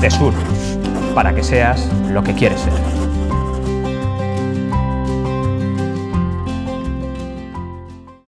CESUR, para que seas lo que quieres ser.